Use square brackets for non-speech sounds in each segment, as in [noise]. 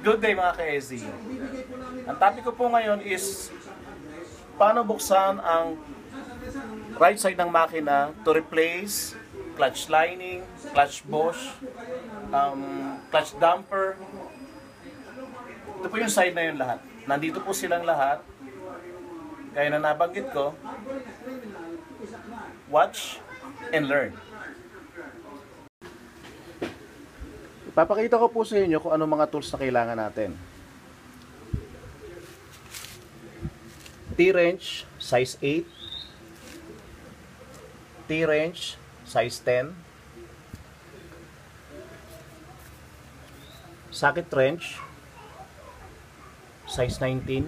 Good day mga ka-EZ. Ang topic ko po ngayon is paano buksan ang right side ng makina to replace clutch lining, clutch bush, um, clutch damper. Ito po yung side na yun lahat. Nandito po silang lahat. Kaya na nabanggit ko, watch and learn. Ipapakita ko po sa inyo kung ano mga tools na kailangan natin. T-wrench, size 8. T-wrench, size 10. Socket wrench, size 19.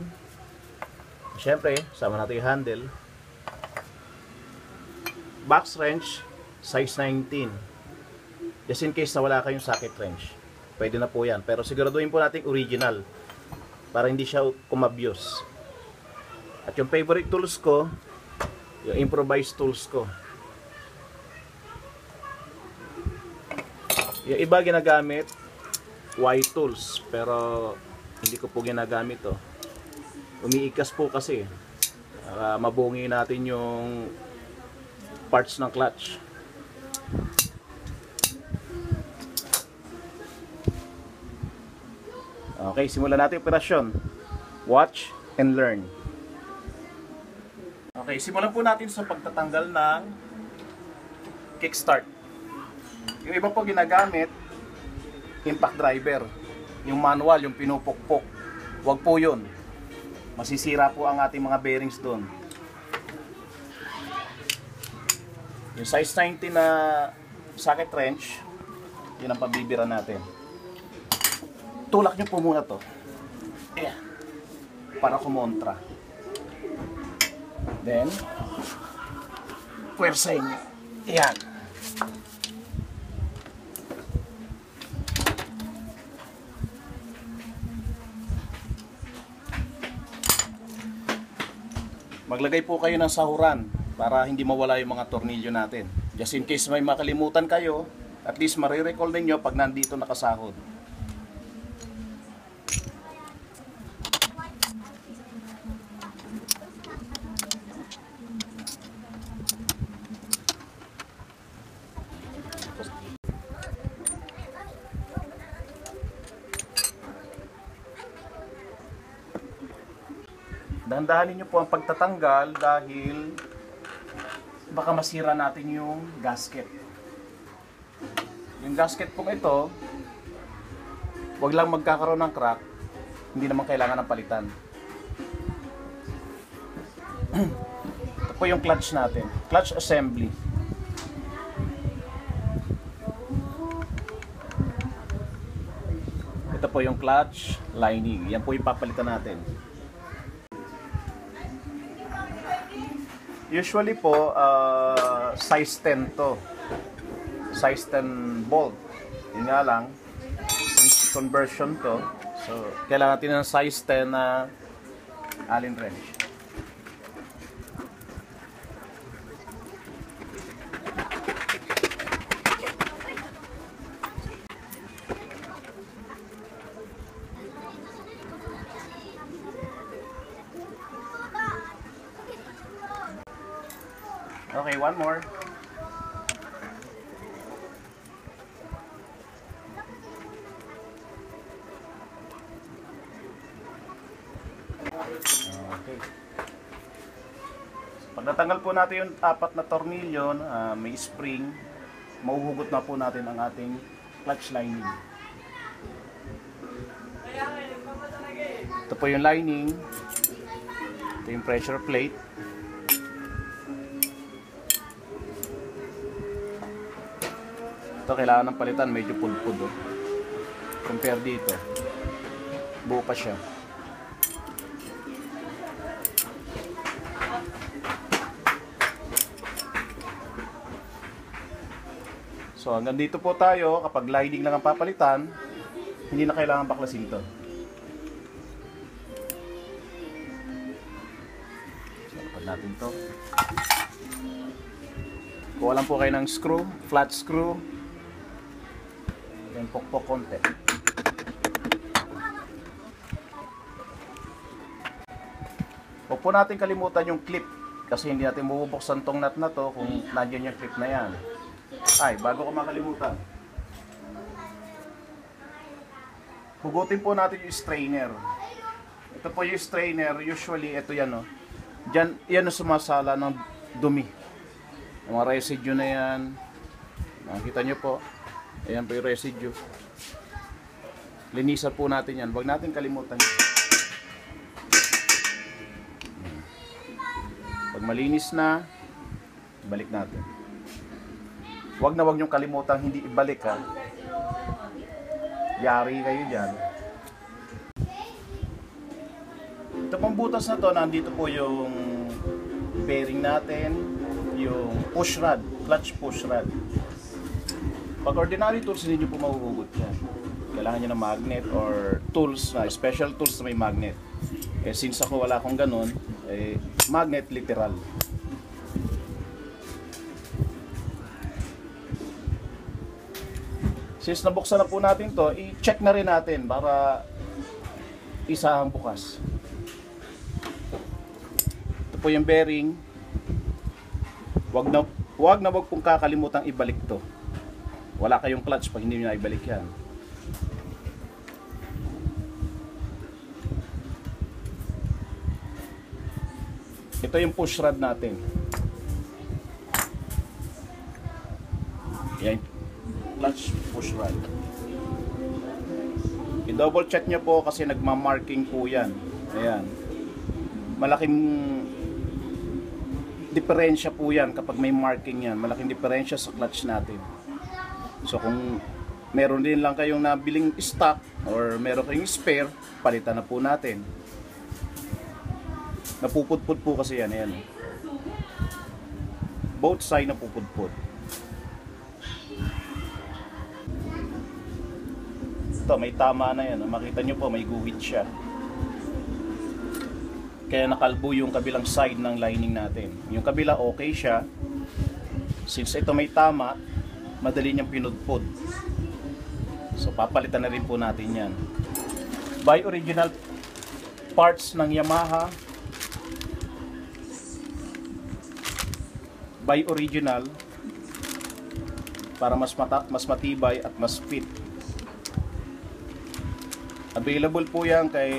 Siyempre, sama natin yung handle. Box wrench, size 19. Just in case na wala kayong socket wrench. Pwede na po yan. Pero siguraduhin po natin original. Para hindi siya kumabuse. At yung favorite tools ko, yung improvised tools ko. Yung iba ginagamit, Y tools. Pero hindi ko po ginagamit to. Umiikas po kasi. Para mabungi natin yung parts ng clutch. Okay, simulan natin operasyon. Watch and learn. Okay, simulan po natin sa pagtatanggal ng kickstart. Yung iba po ginagamit, impact driver. Yung manual, yung pinupukpok. Huwag po yun. Masisira po ang ating mga bearings doon. Yung size 90 na socket wrench, yun ang pabibira natin tulak nyo po muna to. Ayan. Para kumontra. Then, pwersahin nyo. Ayan. Maglagay po kayo ng sahuran para hindi mawala yung mga tornilyo natin. Just in case may makalimutan kayo, at least marirecall ninyo pag nandito nakasahod. Dandahanin nyo po ang pagtatanggal dahil baka masira natin yung gasket. Yung gasket po ito, wag lang magkakaroon ng crack, hindi naman kailangan ng palitan. [clears throat] ito po yung clutch natin, clutch assembly. Ito po yung clutch lining, yan po yung papalitan natin. Usually po, uh, size 10 to. Size 10 bolt. Yun nga lang, since conversion to, so kailangan natin ng size 10 na Allen wrench. Natin yung apat na tornilyo, uh, may spring, mauhugot na po natin ang ating clutch lining. Ito po yung lining. Ito yung pressure plate. Ito kailangan ng palitan, medyo pulpud oh. Compare dito. Buo pa siya. So hanggang dito po tayo, kapag lining lang ang papalitan, hindi na kailangan baklasin to. So natin to. Kuha lang po kayo ng screw, flat screw. Then pokpok konti. Huwag po natin kalimutan yung clip kasi hindi natin bubuksan tong nut na to kung hmm. nandiyan yung clip na yan. Ay, bago ko makalimutan. Hugutin po natin yung strainer. Ito po yung strainer, usually ito yan oh. Diyan, yan ang sumasala ng dumi. Yung mga residue na yan. Nakikita nyo po. Ayan po yung residue. Linisan po natin yan. Huwag natin kalimutan. Pag malinis na, balik natin. Huwag na huwag niyong kalimutan hindi ibalik ha. Yari kayo dyan. Ito pong butas na to, nandito po yung bearing natin, yung push rod, clutch push rod. Pag ordinary tools, hindi nyo po mahuhugot yan. Kailangan nyo ng magnet or tools, na special tools na may magnet. Eh, since ako wala akong ganun, eh, magnet literal. Since nabuksan na po natin to, i-check na rin natin para isa ang bukas. Ito po yung bearing. Wag na wag na wag pong kakalimutang ibalik to. Wala kayong clutch pag hindi niyo na ibalik yan. Ito yung push rod natin. Yan. Clutch push rod. I-double check nyo po kasi nagma-marking po yan. Ayan. Malaking diferensya po yan kapag may marking yan. Malaking diferensya sa clutch natin. So kung meron din lang kayong nabiling stock or meron kayong spare, palitan na po natin. Napupudpud po kasi yan. Ayan. Both side napupudpud. Ito, may tama na yan. Makita nyo po, may guhit siya. Kaya nakalbo yung kabilang side ng lining natin. Yung kabila okay siya. Since ito may tama, madali niyang pinudpod. So papalitan na rin po natin yan. Buy original parts ng Yamaha. Buy original para mas mata mas matibay at mas fit. Available po yan kay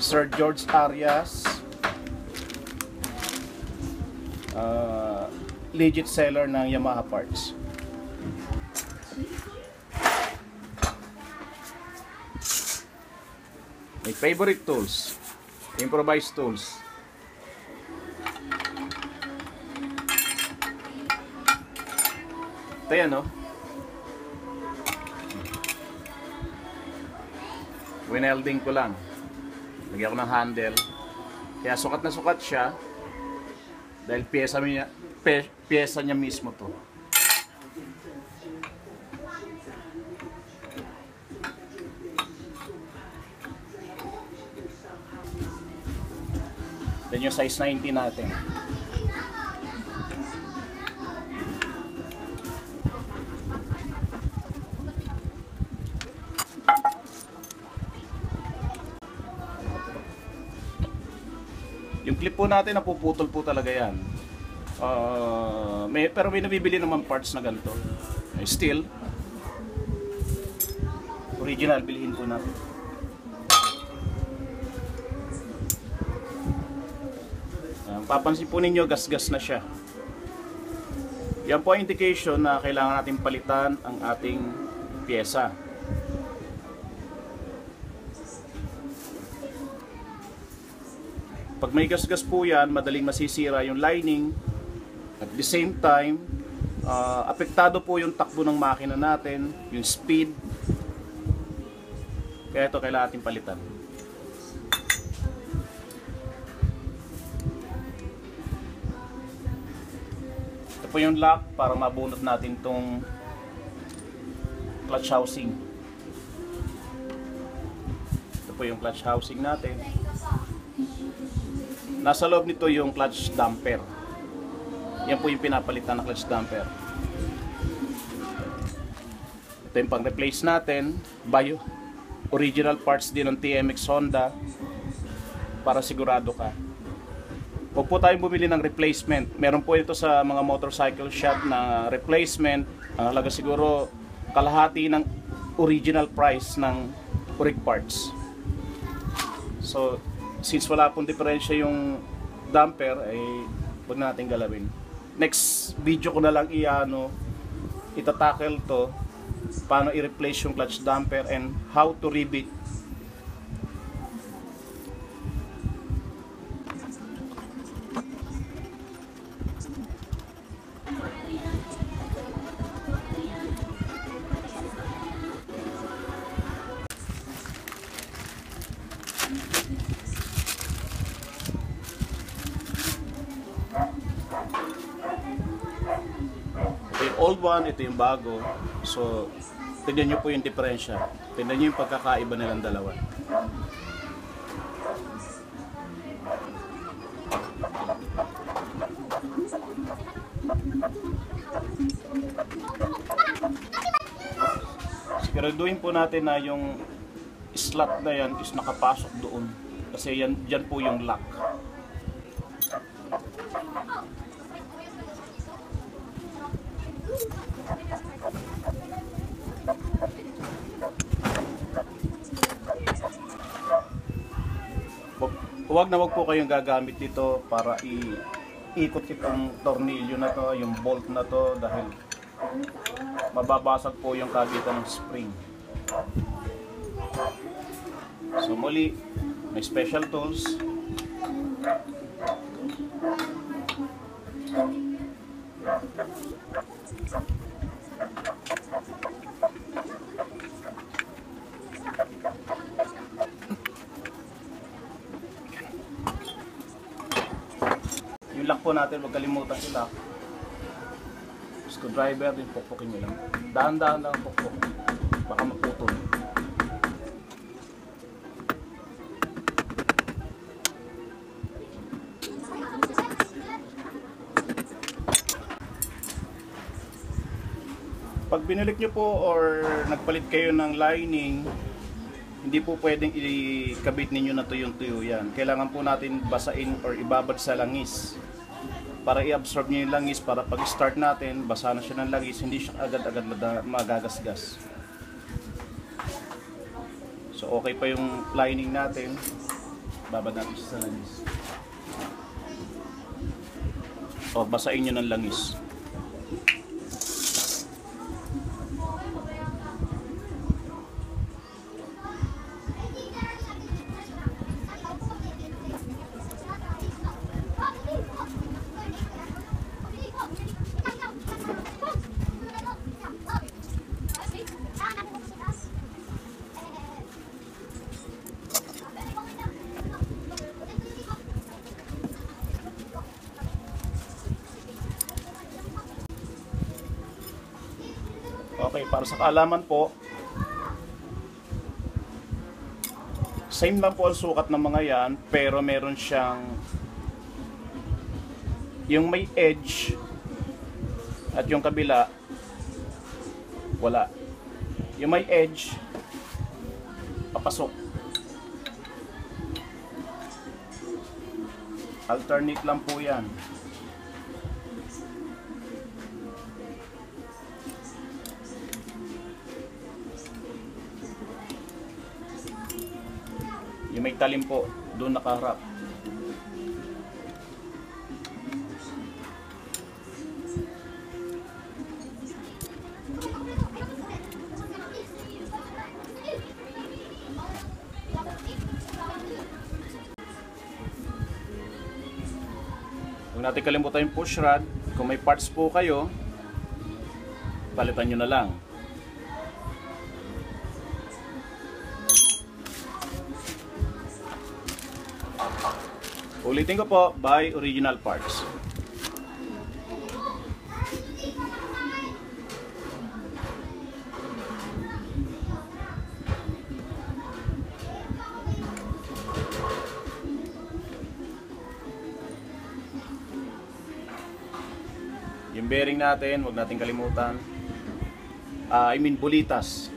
Sir George Arias. Uh, legit seller ng Yamaha parts. My favorite tools. Improvised tools. Ito yan, no? Winelding ko lang. Lagyan ko ng handle. Kaya sukat na sukat siya. Dahil pyesa niya, pyesa niya mismo to. Then yung size 90 natin. Po natin, napuputol po talaga yan. Uh, may, pero may nabibili naman parts na ganito. Steel. Original, bilhin po natin. Uh, papansin po ninyo, gas-gas na siya. Yan po ang indication na kailangan natin palitan ang ating pyesa. Pag may gas-gas po yan, madaling masisira yung lining. At the same time, uh, apektado po yung takbo ng makina natin, yung speed. Kaya ito kailangan natin palitan. Ito po yung lock para mabunot natin tong clutch housing. Ito po yung clutch housing natin. Nasa loob nito yung clutch damper. Yan po yung pinapalitan na clutch damper. Ito yung pang-replace natin. Bio. Original parts din ng TMX Honda. Para sigurado ka. Huwag po tayong bumili ng replacement. Meron po ito sa mga motorcycle shop na replacement. Ang halaga siguro kalahati ng original price ng rig parts. So, since wala pong diferensya yung damper, ay huwag na natin galawin. Next video ko na lang iano, itatackle to, paano i-replace yung clutch damper and how to rebit yung bago. So, tignan nyo po yung diferensya. Tignan nyo yung pagkakaiba nilang dalawa. Siguraduhin po natin na yung slot na yan is nakapasok doon. Kasi yan, dyan po yung lock. Huwag na wag po kayong gagamit dito para i ikot itong tornilyo na to, yung bolt na to dahil mababasag po yung kagitan ng spring. So muli, may special tools. Natin, huwag kalimutan lock. Screwdriver, din pukpukin nyo lang. Dahan-dahan lang ang pukpuk. Baka maputol. Pag binilik nyo po or nagpalit kayo ng lining, hindi po pwedeng ikabit ninyo na tuyong-tuyo yan. Kailangan po natin basain or ibabad sa langis. Para i-absorb nyo yung langis, para pag-start natin, basa na siya ng langis, hindi siya agad-agad magagasgas. So okay pa yung lining natin, babad natin sa langis. O basain nyo ng langis. Sa kaalaman po, same lang po ang sukat ng mga yan, pero meron siyang yung may edge at yung kabila wala. Yung may edge papasok. Alternate lang po yan. May talim po, doon nakaharap. Huwag natin kalimutan yung push rod. Kung may parts po kayo, palitan nyo na lang. Ulitin ko po, buy original parts. Yung bearing natin, wag natin kalimutan. Ah, I mean, bulitas.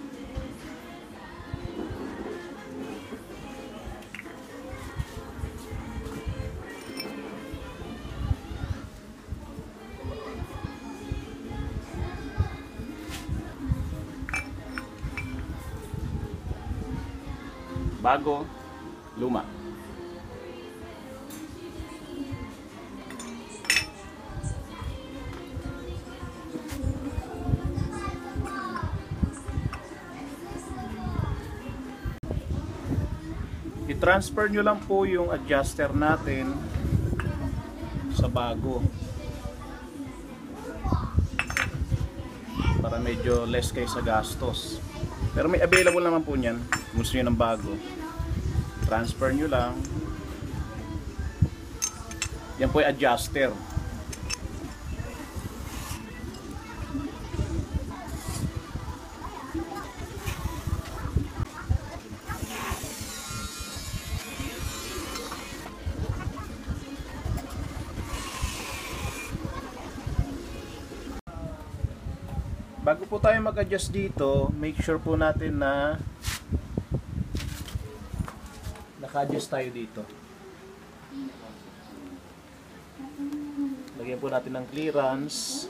Bago, luma. I-transfer nyo lang po yung adjuster natin sa bago. Para medyo less kayo sa gastos. Pero may available naman po niyan. Kung gusto nyo ng bago. Transfer nyo lang. Yan po yung adjuster. Bago po tayo mag-adjust dito, make sure po natin na naka-adjust tayo dito. Lagyan po natin ng clearance.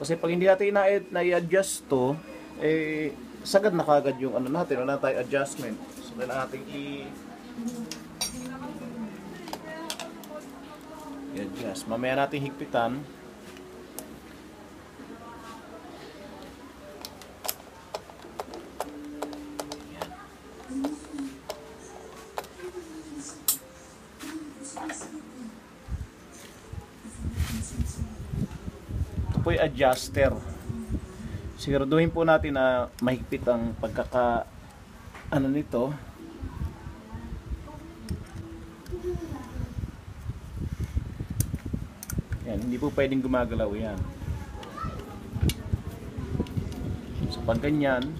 Kasi pag hindi natin na- na-adjust to, eh, sagad na kagad yung ano natin, wala tayo adjustment. So, kailangan natin i- i-adjust. Mamaya natin higpitan. Po yung adjuster. Siguraduhin po natin na mahigpit ang pagkaka ano nito. Yan, hindi po pwedeng gumagalaw yan. So pag ganyan,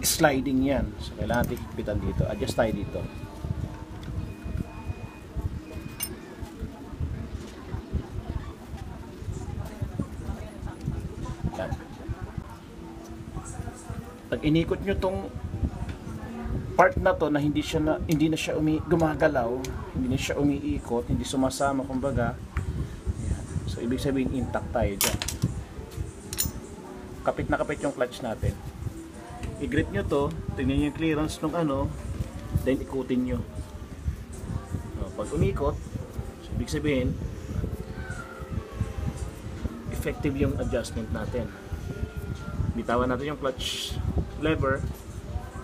sliding yan. So kailangan natin higpitan dito. Adjust tayo dito. Pag inikot nyo tong part na to na hindi siya na hindi na siya umi, gumagalaw, hindi na siya umiikot, hindi sumasama kumbaga. Yan. So ibig sabihin intact tayo diyan. Kapit na kapit yung clutch natin. I-grip nyo to, tingnan nyo yung clearance ng ano, then ikutin nyo. So, pag umikot, so ibig sabihin, effective yung adjustment natin. Bitawan natin yung clutch lever,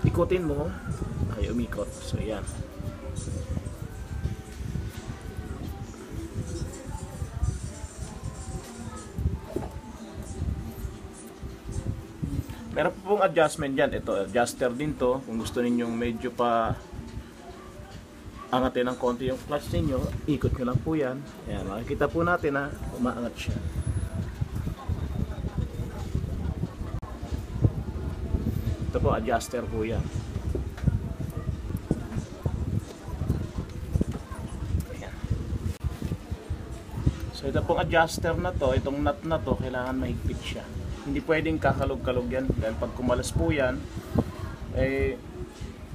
ikutin mo, ay umikot. So, yan. Meron po pong adjustment dyan. Ito, adjuster din to. Kung gusto ninyong medyo pa angatin ng konti yung clutch ninyo, ikot nyo lang po yan. Ayan, makikita po natin na umaangat siya. Po, adjuster po yan. So ito pong adjuster na to, itong nut na to, kailangan mahigpit siya. Hindi pwedeng kakalog-kalog yan dahil pag kumalas po yan, eh,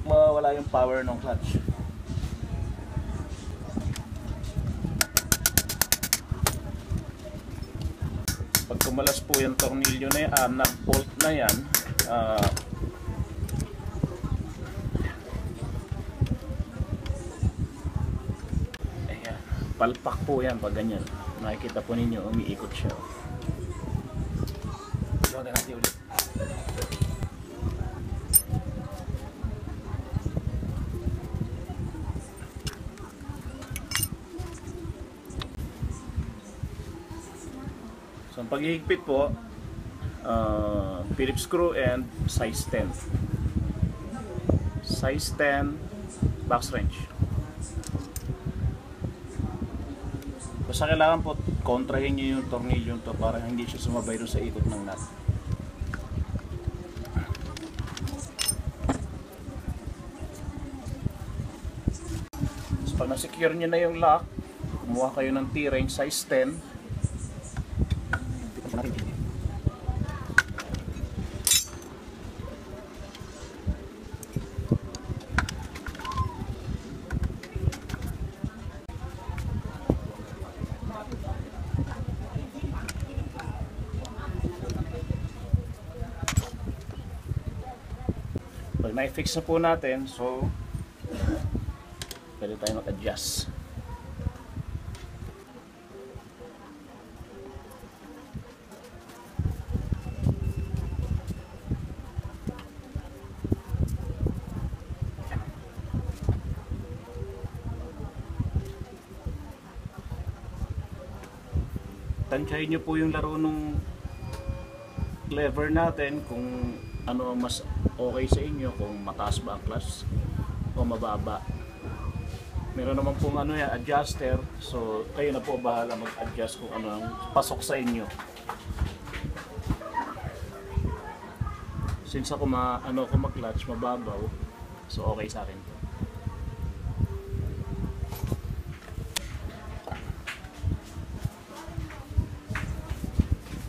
mawawala yung power ng clutch. Pag kumalas po yung tornilyo na yan, ah, nut bolt na yan, ah, Ayan. Palpak po yan pag ganyan. Makikita po ninyo, umiikot siya. Tawagan natin ulit. So, ang paghihigpit po, uh, Phillips screw and size 10. Size 10 box wrench. Basta kailangan po kontrahin nyo yung tornilyo to para hindi siya sumabay sa ikot ng nut. So pag na-secure nyo na yung lock, kumuha kayo ng T-ring size 10. Na-fix na po natin. So, pwede tayo mag-adjust. Tansyahin nyo po yung laro nung lever natin kung ano mas okay sa inyo kung mataas ba ang clutch o mababa. Meron naman pong ano yan, adjuster. So kayo na po bahala mag-adjust kung ano ang pasok sa inyo. Since ako ma, ano ako mag-clutch mababaw so okay sa akin to.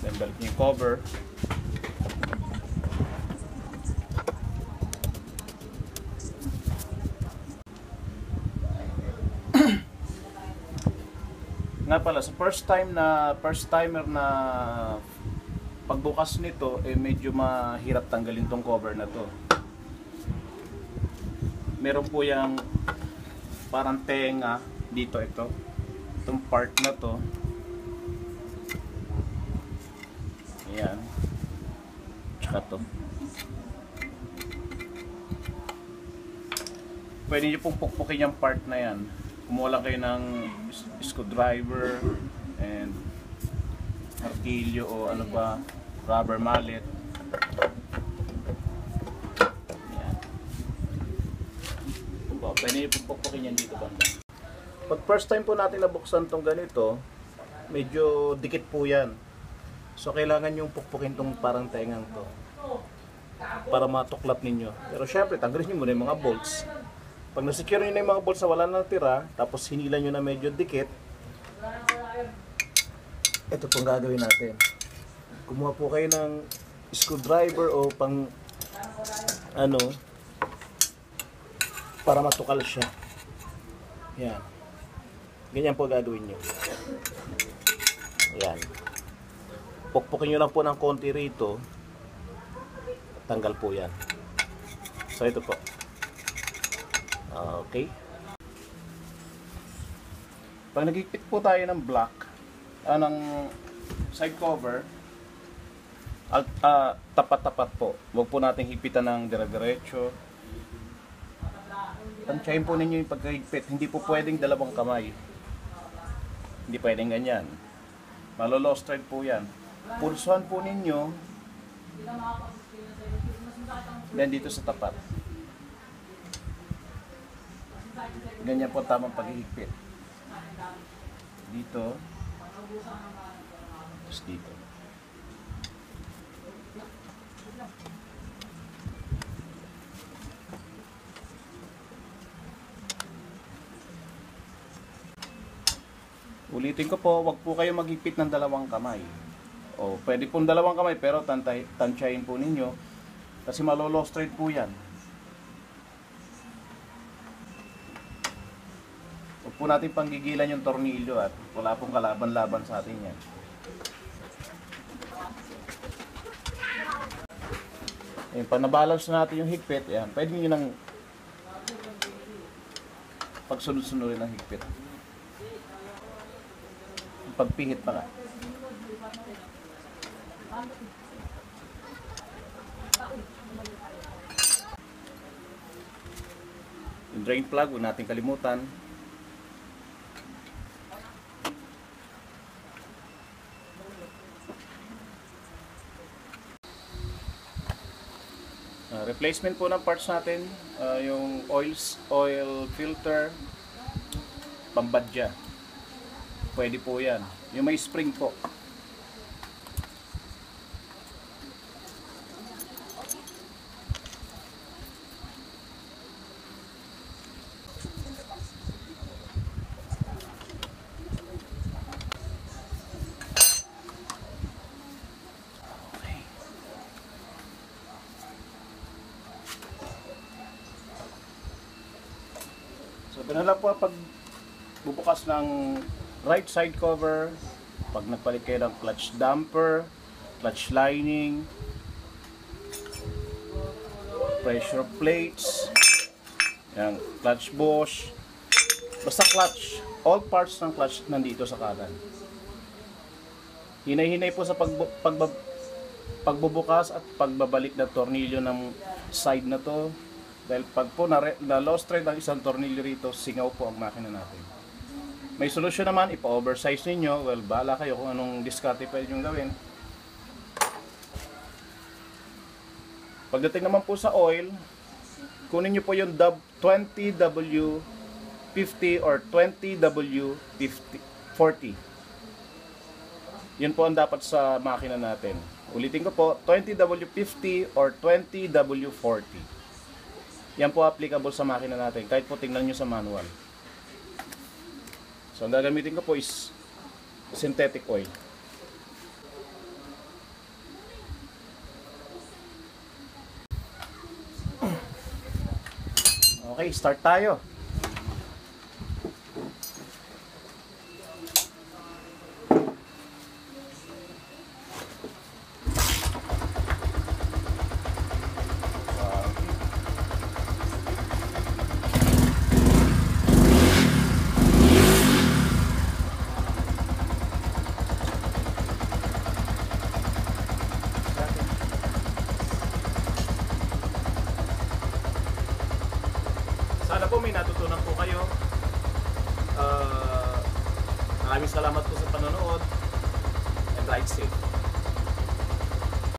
Then balik niyo cover nga pala sa first time na first timer na pagbukas nito eh medyo mahirap tanggalin tong cover na to. Meron po yung parang tenga dito ito. Itong part na to. Ayan. Tsaka to. Pwede nyo pong pukpukin yung part na yan. Kumuha lang kayo ng s- screwdriver and martilyo o ano ba rubber mallet. Yan. O, pwede nyo pong pukpukin yan dito banda pag first time po natin nabuksan tong ganito medyo dikit po yan. So kailangan yung pukpukin tong parang tengang to para matuklat ninyo. Pero syempre tanggalin nyo muna yung mga bolts pag nasecure nyo na yung mga bolts na wala nang tira, tapos hinila nyo na medyo dikit, ito pong gagawin natin. Kumuha po kayo ng screwdriver o pang ano para matukal siya. Yan. Ganyan po gagawin nyo. Yan. Pukpukin nyo lang po ng konti rito. Tanggal po yan. So ito po. Okay. Pag nagigpit po tayo ng block, ah, ng side cover, al- ah, tapat-tapat po. Huwag po nating higpitan ng dire-diretso. Tansyahin po ninyo yung pagkahigpit. Hindi po pwedeng dalawang kamay. Hindi pwedeng ganyan. Malo-lost thread po yan. Pulsuhan po ninyo. Then dito sa tapat. Ganyan po tamang paghihigpit. Dito. Tapos dito. Ulitin ko po, wag po kayo maghigpit ng dalawang kamay. O, pwede pong dalawang kamay pero tantay, tansyahin po ninyo kasi malo-lost thread po yan. Huwag po natin panggigilan yung tornilyo at wala pong kalaban-laban sa atin yan. Ayun, pag nabalance na natin yung higpit, yan, pwede nyo nang pagsunod-sunurin ng higpit. Pagpihit pa nga. Yung drain plug, huwag natin kalimutan. Uh, replacement po ng parts natin, uh, yung oils, oil filter, pambadya. Pwede po yan. Yung may spring po. Okay. So, ganun lang po pag bubukas ng right side cover, pag nagpalit kayo ng clutch damper, clutch lining, pressure plates, yan, clutch bush, basta clutch, all parts ng clutch nandito sa kanan. Hinay-hinay po sa pagbu- pagba- pagbubukas at pagbabalik ng tornilyo ng side na to. Dahil pag po na, na lost thread ang isang tornilyo rito, singaw po ang makina natin. May solusyon naman, ipa-oversize ninyo. Well, bala kayo kung anong diskarte pwede nyo gawin. Pagdating naman po sa oil, kunin nyo po yung dub 20W50 or 20W40. Yun po ang dapat sa makina natin. Ulitin ko po, 20W50 or 20W40. Yan po applicable sa makina natin, kahit po tingnan nyo sa manual. So, ang gagamitin ko po is synthetic oil. Okay, start tayo.